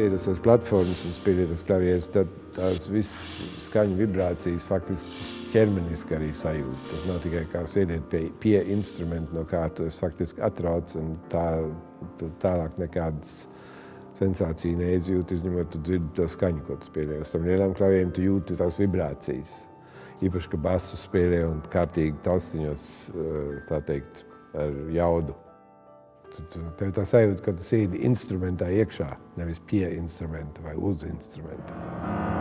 sēžas uz platformas un spēlē tas klavieres, tad tās visas skaņu vibrācijas faktiski tas ķermeniski arī sajūt. Tas nav tikai kā sēdēt pie, pie instrumenta, no kā tu esi faktiski atrauc un tā, tālāk nekādas sensācija neizjūti, izņemot, tu dzirdi to skaņu, ko tu spēlē. Uz tam lielām klavieriem tu jūti tās vibrācijas. Īpaši, ka basu spēlē un kārtīgi taustiņos, tā teikt, ar jaudu. Tev tā sajūta, ka tu sēdi instrumentā iekšā, nevis pie instrumenta vai uz instrumenta.